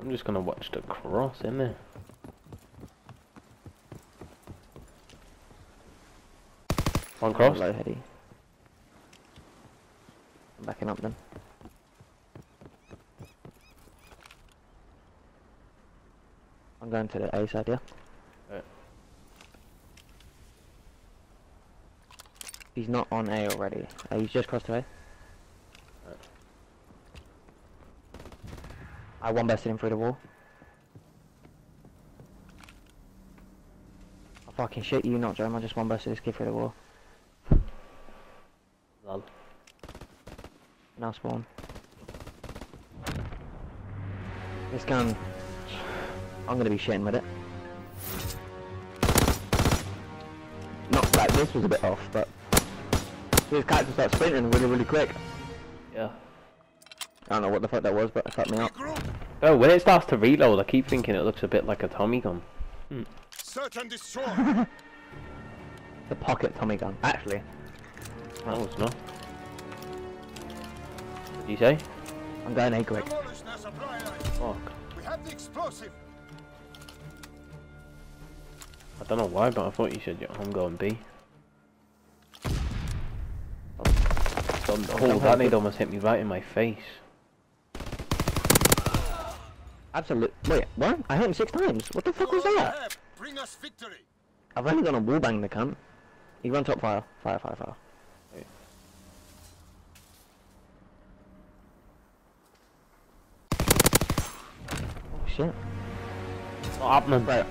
I'm just gonna watch the cross, in there. One cross. Low heady. I'm backing up then. I'm going to the A side, yeah? Right. He's not on A already. Uh, he's just crossed to I one bested him through the wall. I fucking shit you not, Jerome. I just one bested this kid through the wall. Lol. Now spawn. This gun, I'm gonna be shitting with it. Not like this was a bit off, but this character starts sprinting really, really quick. Yeah. I don't know what the fuck that was, but it fucked me up. Oh, when it starts to reload, I keep thinking it looks a bit like a Tommy gun. Hmm. Search and destroy. The pocket Tommy gun. Actually, No, it's not. What do you say? I'm going A quick. Demolish their supply line. Fuck. We have the explosive. I don't know why, but I thought you said I'm going B. Oh, oh that nade almost hit me right in my face. Absolute. Wait, what? I hit him six times. What the fuck was that? Bring us victory. I've only gone a wall bang the cunt. He run top fire. Fire, fire, fire. Wait. Oh shit. Not happening. Bro,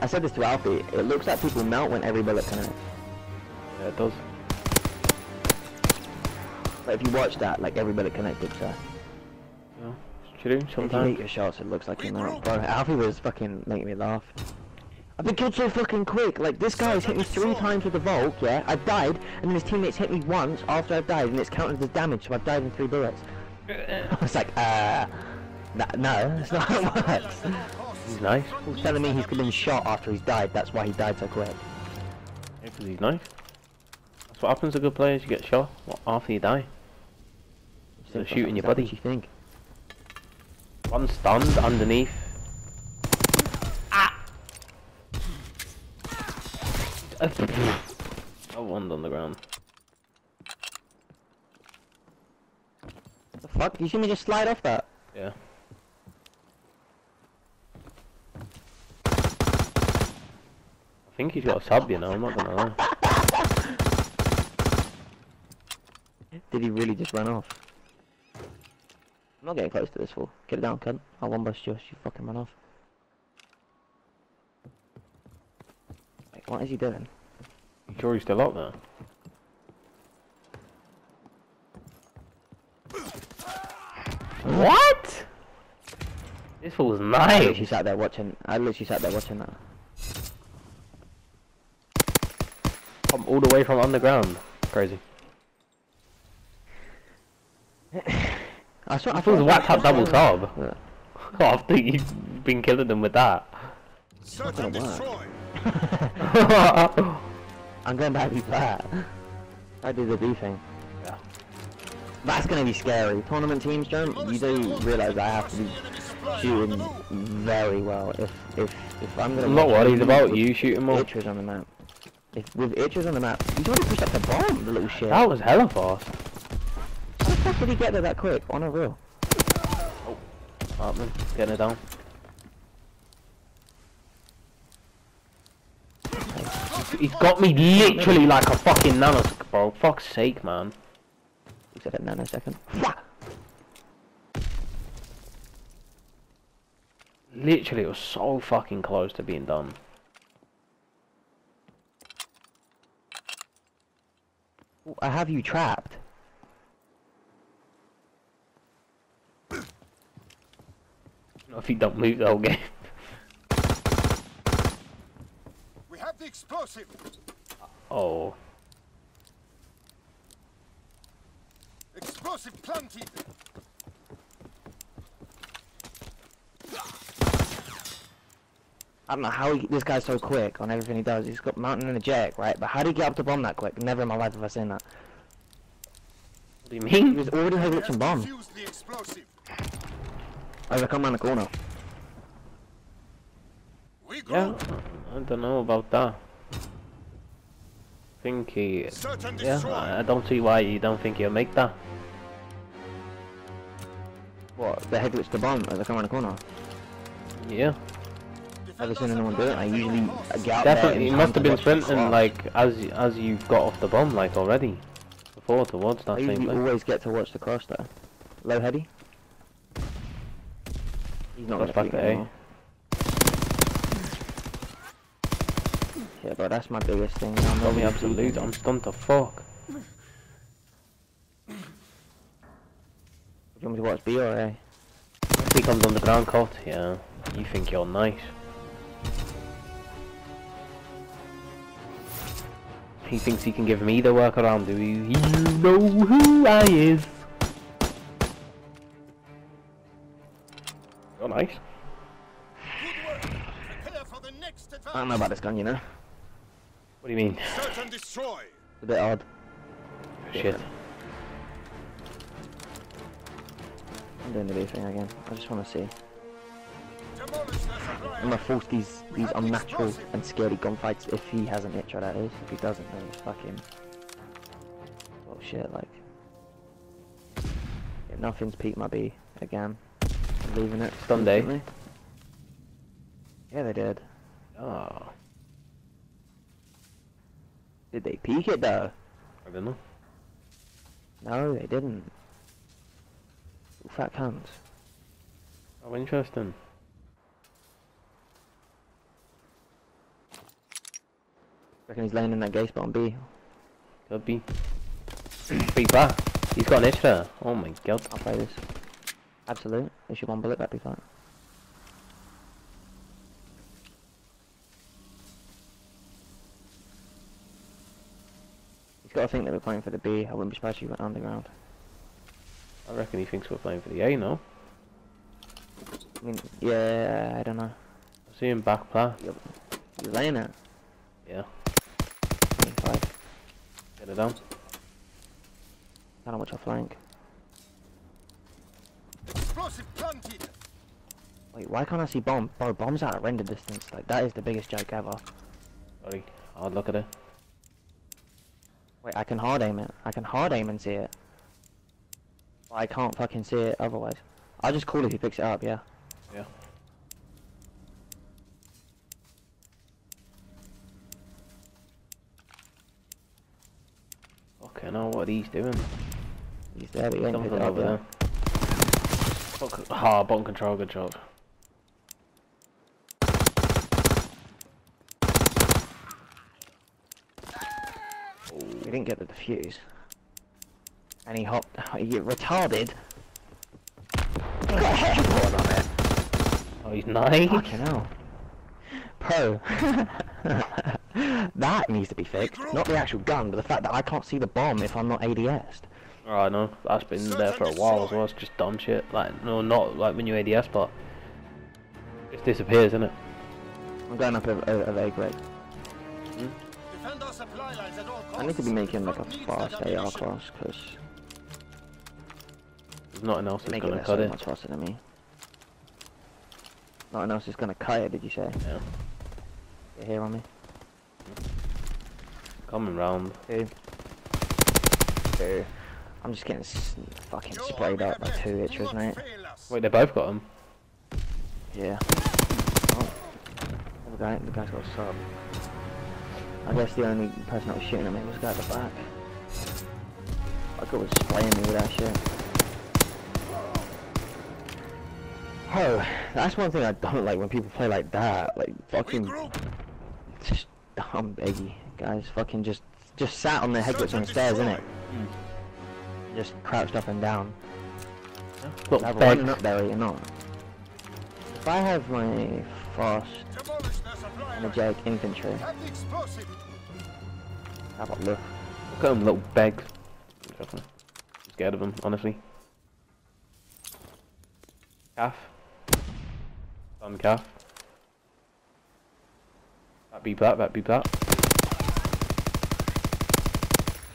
I said this to Alfie. It looks like people melt when every bullet connects. Yeah, it does. But if you watch that, like every bullet connected, so. Yeah, it's true. If you Sometimes. your shots, it looks like you melt. Bro, Alfie was fucking making me laugh. I've been killed so fucking quick. Like this guy has hit me three times with the Volk, yeah. I died, and then his teammates hit me once after I've died, and it's counted as damage, so I've died in three bullets. I was like, uh, no, that's not how it works. He's nice. He's telling me he's been shot after he's died. That's why he died so quick. Yeah, 'cause he's nice. That's what happens to good players. You get shot after you die. Instead of shooting your buddy. What you think? One stunned underneath. Ah! oh, one on the ground. What the fuck? You see me just slide off that? Yeah. I think he's got a sub, you know, I'm not gonna lie. Did he really just run off? I'm not getting close to this fool. Get it down, cunt. I'll one bust you. You fucking run off. Wait, what is he doing? You sure he's still up there? What? This fool's I nice. literally sat there watching. I literally sat there watching that. Come all the way from underground. Crazy. I saw. I This fool's thought- whacked up double sub. Yeah. After you've been killing them with that. Search and gonna work. destroy. I'm going back to that. I do the B thing. Yeah. That's gonna be scary. Tournament teams, Joe, you do realise I have to be shooting very well. If if if I'm gonna. I'm not worried about you shooting more. Itchers on the map. If with itchers on the map, he's already pushed up the bomb, the little shit. That was hella fast. How fuck did he get there that quick? On a real. Oh. Hartman, getting it down. He's got me literally like a fucking nanosecond, bro. Fuck's sake, man. Except at nanosecond. Fuck! Literally, it was so fucking close to being done. I have you trapped. Not if you don't move the whole game. We have the explosive. Oh. Explosive planted. I don't know how he, this guy's so quick on everything he does. He's got mountain and a jet, right? But how did he get up to bomb that quick? Never in my life have I seen that. What do you mean? He was already We over have glitching bomb. Defused the explosive. Come around the corner. Yeah, Regroup. I don't know about that. think he... Yeah. I I don't see why you don't think he'll make that. What? The head glitch the bomb as I come around the corner. Yeah, Defend Never seen our anyone do it. supply I usually get out definitely. in He must have been sprinting like as as you got off the bomb like already. Before towards that I same usually place. always get to watch the cross though. Low heady. He's not Cross gonna to A. Yeah, but that's my biggest thing. I'm Got me really absolute. I'm stunned to fuck. Do you want me to watch B or A? If he comes underground cut, yeah. You think you're nice. He thinks he can give me the workaround, do you? You know who I is. Nice. Good work. Prepare for the next advance. I don't know about this gun, you know. What do you mean? Search and destroy. It's a bit odd. Oh, shit. I'm doing the B thing again. I just want to see. Demolish their supply I'm gonna force these these unnatural explosive. and scary gunfights if he has an itcher that is. If he doesn't then it's fucking well shit like yeah, nothing's peaked my B again. Leaving it. Stun day. Yeah they did. Oh, Did they peak it though? I don't know. No, they didn't. Fat cunts. How oh, interesting. Reckon he's laying in that gay spot on B. Could be. Big. He's got an itch there. Oh my god. I'll play this. Absolute. Issue one bullet, that'd be fine. He's got to think that we're playing for the B. I wouldn't be surprised if he went underground. I reckon he thinks we're playing for the A, no? I mean, yeah, I don't know. I see him back plat. You're, you're laying it. Yeah. 25. Get it down. I don't know what's your flank. Explosive planted. Wait, why can't I see bomb? Bro, bomb's out of render distance. Like, that is the biggest joke ever. Sorry. Hard look at it. Wait, I can hard aim it. I can hard aim and see it. But I can't fucking see it otherwise. I'll just call if he picks it up, yeah. Yeah. Okay, now what he's doing? He's there, but he ain't picked it up over yet. there. Ah, button control, good job. We didn't get the defuse. And he hopped. You retarded. Got a on it. Oh, he's nice. Fucking hell. Pro. that needs to be fixed. Not the actual gun, but the fact that I can't see the bomb if I'm not ADS'd. Oh, I know. That's been there for a while as well. It's just dumb shit. Like, no, not like when you ADS, but it disappears, isn't it? I'm going up A grade. Hmm? Defend our supply lines at all costs. I need to be making like a fast that AR class, because There's nothing else they that's gonna it cut so it. much faster than me. Nothing else is gonna cut it, did you say? Yeah. You hear on me? Coming round. Two. Two. I'm just getting fucking sprayed we up by two Do itchers, mate. Wait, they both got them? Yeah. Oh. The guy, the guy's got a sub. I guess the only person that was shooting at me was the guy at the back. Like it was spraying me with that shit. Oh, that's one thing I don't like when people play like that. Like fucking Regroup. just dumb beggy guys. Fucking just just sat on their Search on the stairs, destroy. innit? Hmm. Just crouched up and down. Look, Either beg. up there you're not. If I have my fast Demolish their supply lines. energetic infantry, how about look? Look at them little begs. I'm scared of them, honestly. Calf. Done calf. That beep that, that beep that.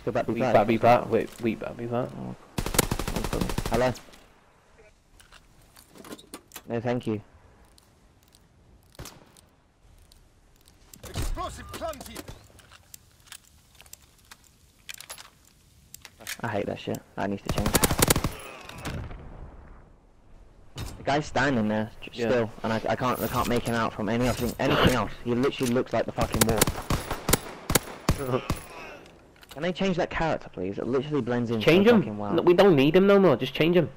Go back, be back. back, be back. Wait, we back, be back. Oh, Hello. No, thank you. Explosive clunky. I hate that shit. That needs to change. The guy's standing there yeah. still, and I, I can't I can't make him out from anything anything else. He literally looks like the fucking wall. Can they change that character, please? It literally blends in Change so him. well. No, we don't need him no more. Just change him.